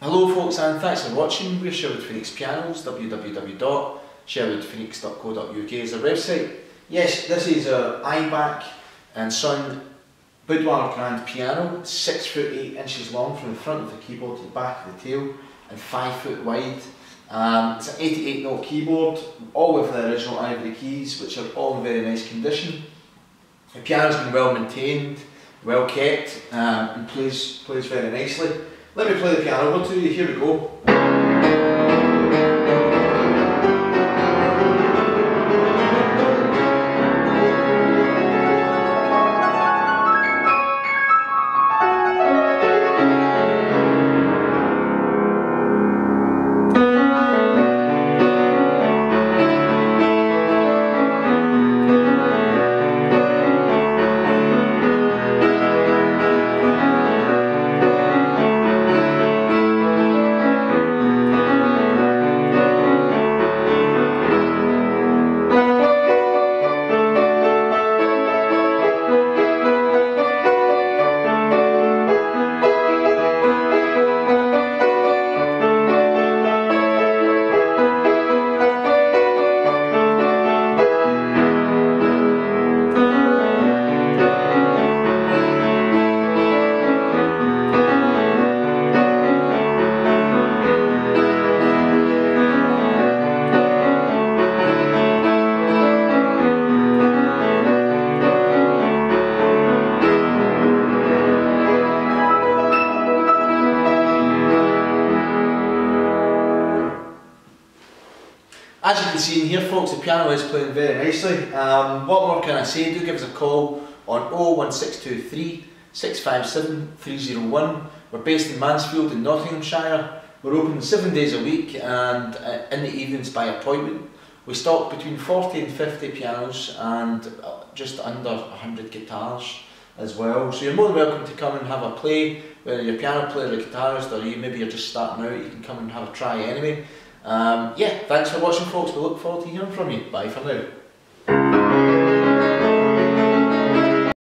Hello folks and thanks for watching. We're Sherwood Phoenix Pianos, www.sherwoodphoenix.co.uk is our website. Yes, this is a Ibach and Son boudoir grand piano, 6 foot 8 inches long from the front of the keyboard to the back of the tail and 5 foot wide. Um, it's an 88 note keyboard, all with the original ivory keys which are all in very nice condition. The piano's been well maintained, well kept um, and plays, plays very nicely. Let me play the piano to you, here we go. As you can see in here folks, the piano is playing very nicely. Um, what more can I say? Do give us a call on 01623 657 301. We're based in Mansfield in Nottinghamshire. We're open seven days a week and uh, in the evenings by appointment. We stock between 40 and 50 pianos and uh, just under 100 guitars as well. So you're more than welcome to come and have a play, whether you're a piano player or a guitarist or you maybe you're just starting out, you can come and have a try anyway. Um, yeah, thanks for watching folks, we look forward to hearing from you. Bye for now.